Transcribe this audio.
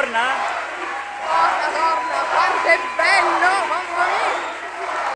Torna? Torna, torna, quanto